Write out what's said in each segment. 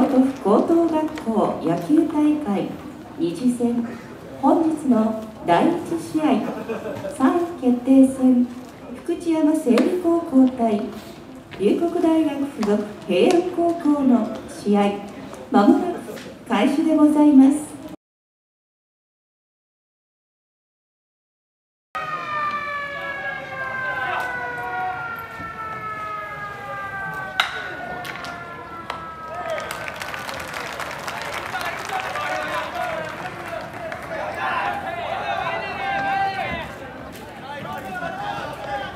京都府高等学校野球大会2次戦本日の第1試合3位決定戦福知山整備高校対龍谷大学附属平安高校の試合まもなく開始でございます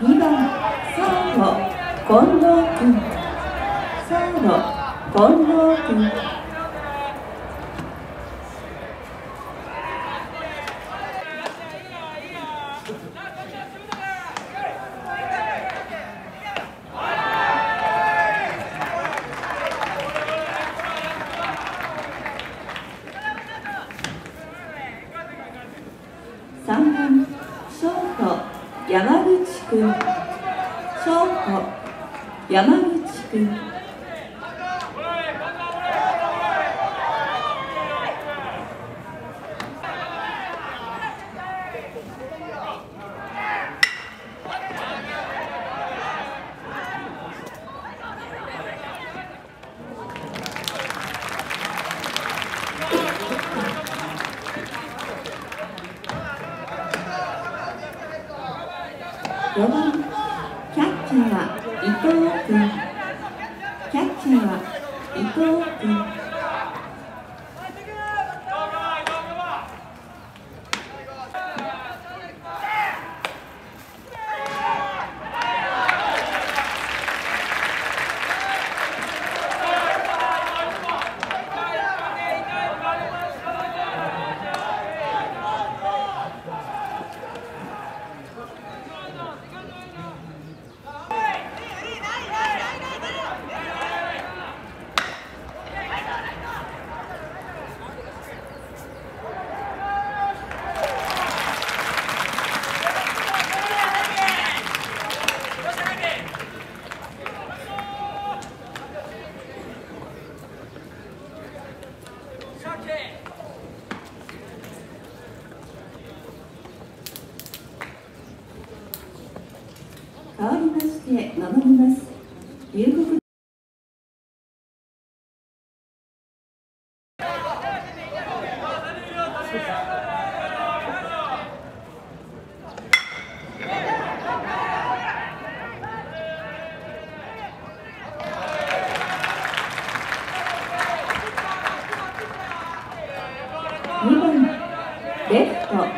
2番サード近藤君。最後近藤君。嗯。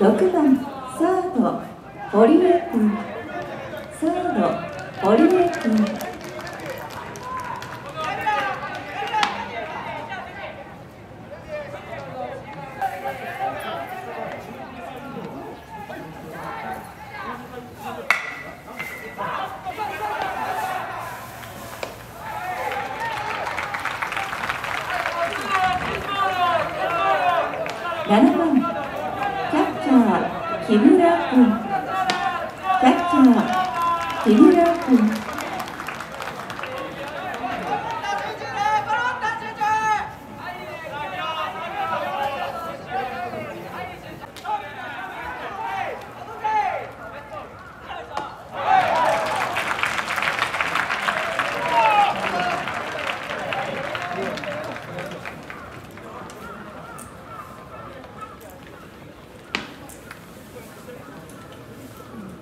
6番サード堀タ君。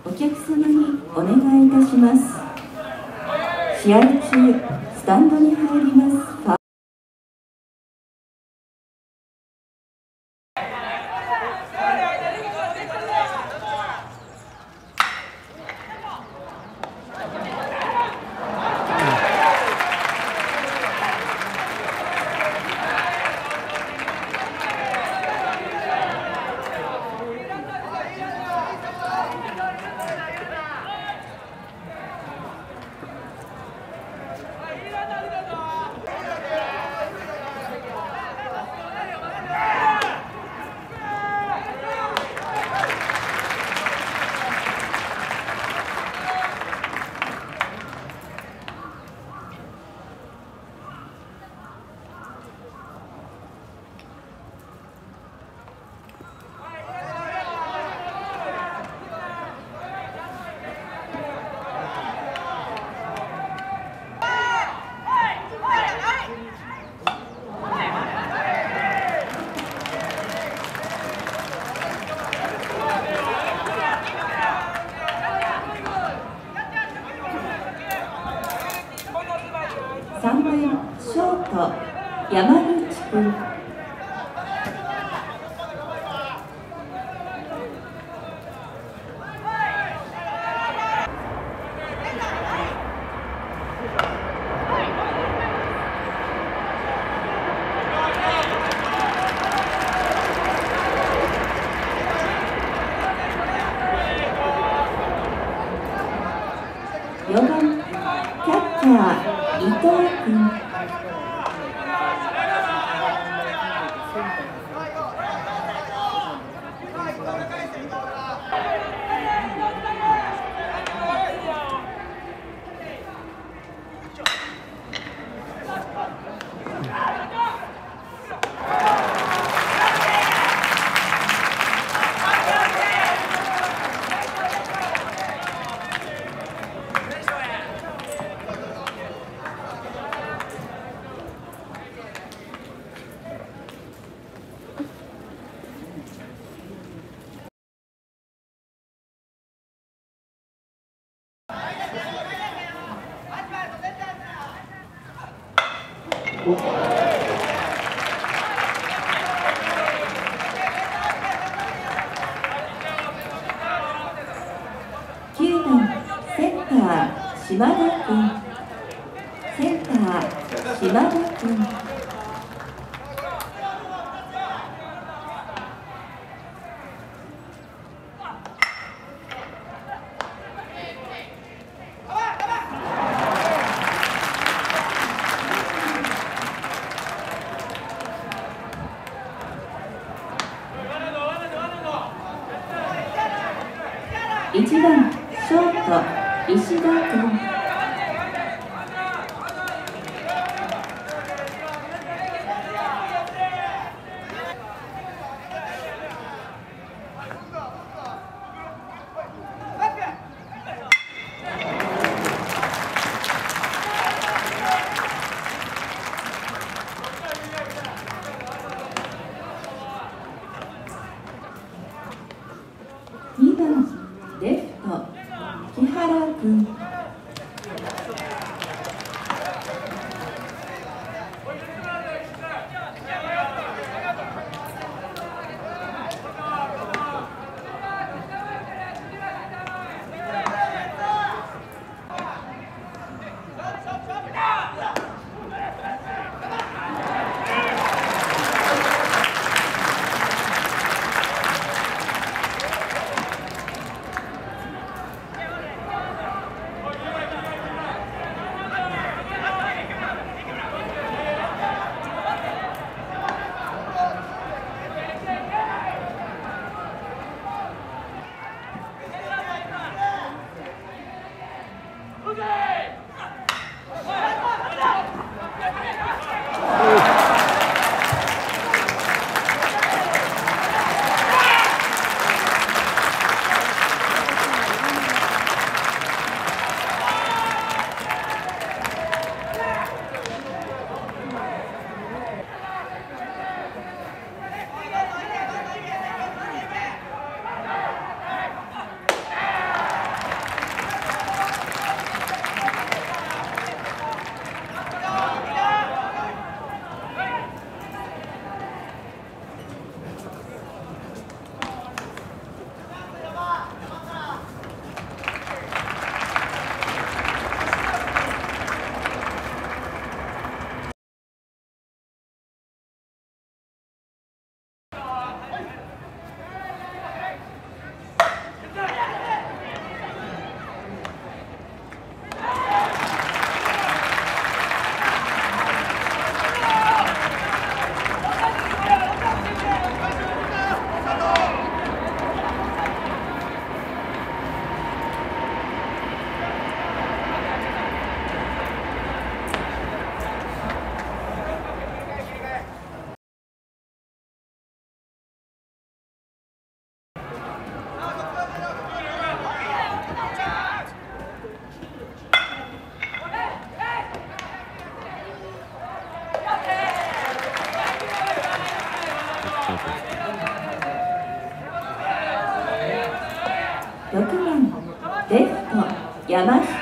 お客様にお願いいたします。試合中スタンドに入ります。山口 además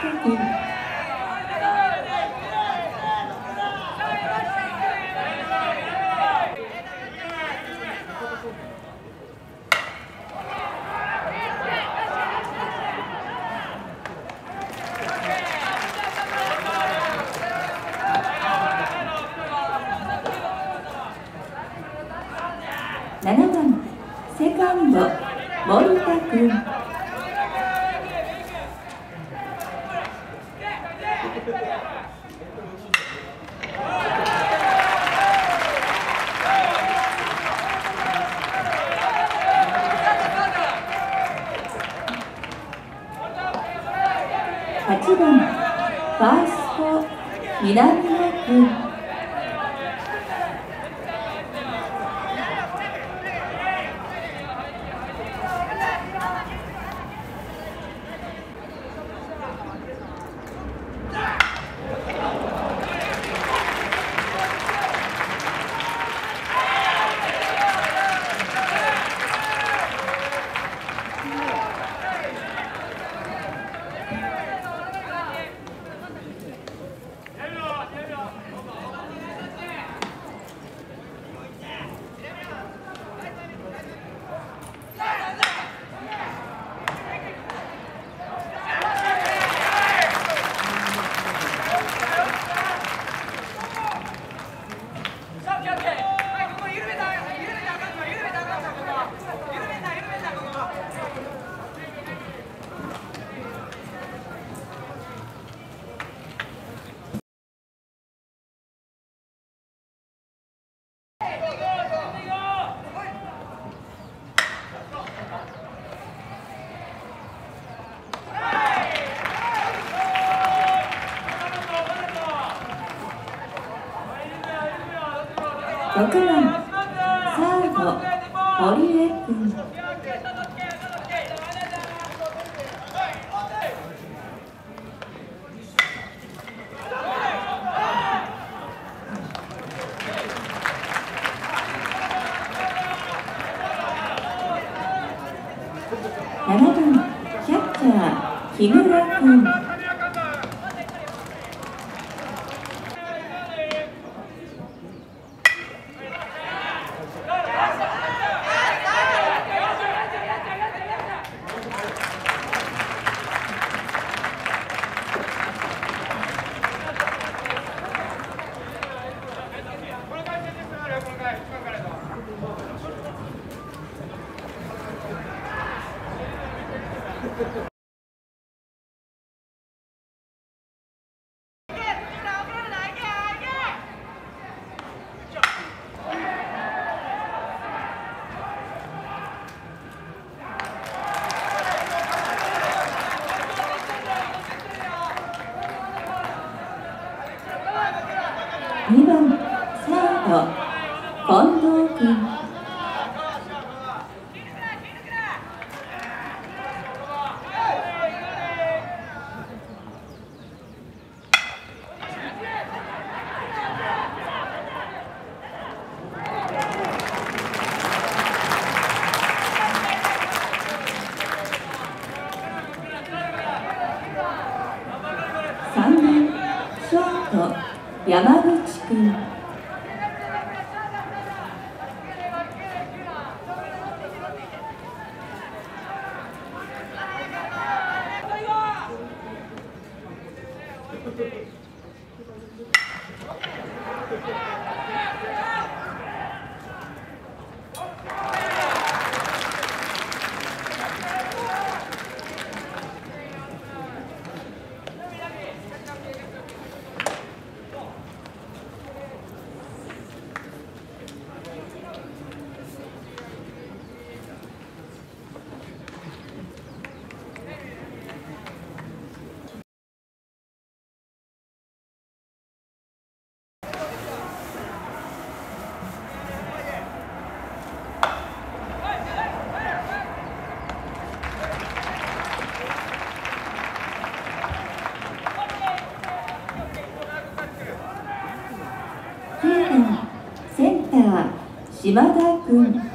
サード堀江君7番キャッチャー木村君2番サード近藤君3番ショート山口君9番センター島田君。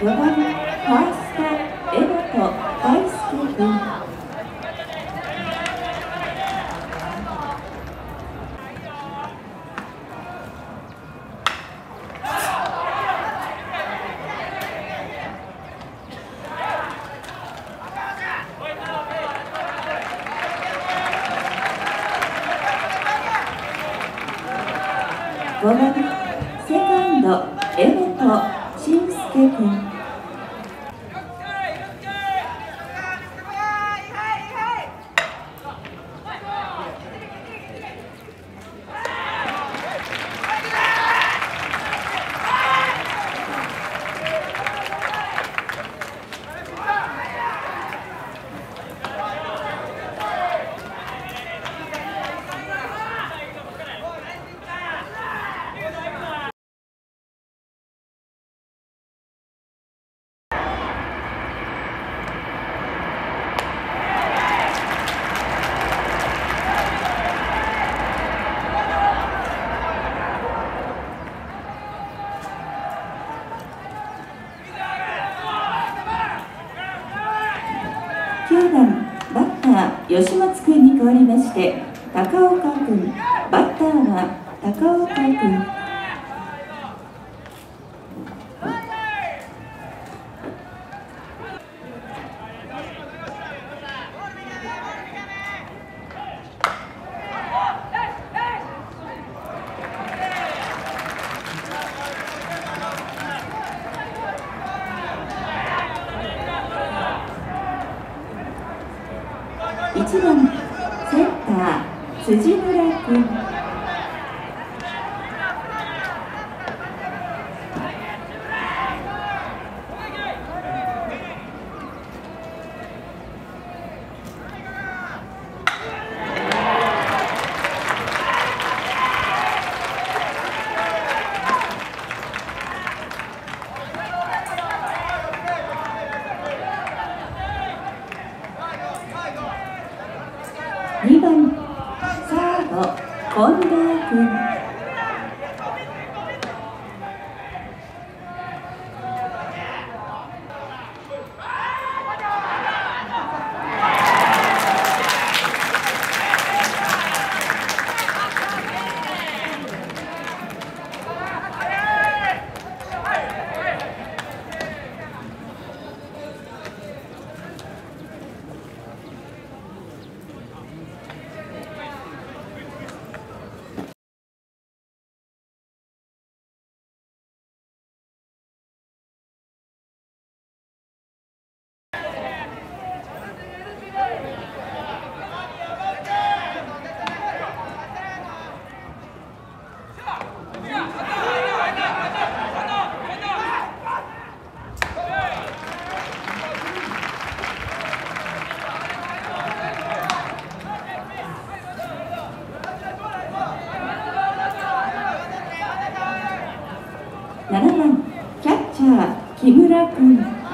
Remember? まして高岡君。バッターは高尾館君。近藤君 Cunha.